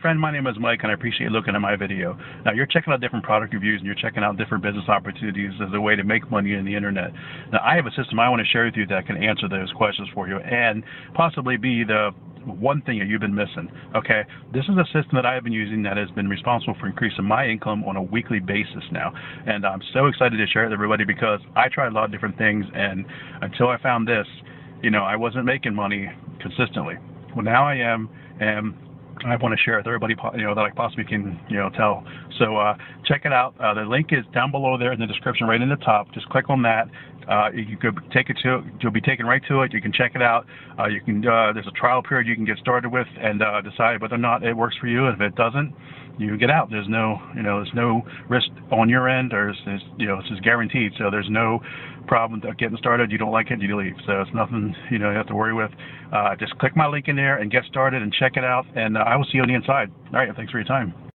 Friend, my name is Mike, and I appreciate you looking at my video. Now, you're checking out different product reviews and you're checking out different business opportunities as a way to make money in the internet. Now, I have a system I want to share with you that can answer those questions for you and possibly be the one thing that you've been missing. Okay, this is a system that I have been using that has been responsible for increasing my income on a weekly basis now, and I'm so excited to share it with everybody because I tried a lot of different things, and until I found this, you know, I wasn't making money consistently. Well, now I am, and I want to share with everybody, you know, that I possibly can, you know, tell. So uh, check it out. Uh, the link is down below there in the description, right in the top. Just click on that. Uh, you could take it to, you'll be taken right to it. You can check it out. Uh, you can, uh, there's a trial period you can get started with and uh, decide whether or not it works for you. And if it doesn't, you get out. There's no, you know, there's no risk on your end, or it's, it's you know, this is guaranteed. So there's no problem getting started. You don't like it, you leave. So it's nothing, you know, you have to worry with. Uh, just click my link in there and get started and check it out. And uh, I will see you on the inside. All right. Thanks for your time.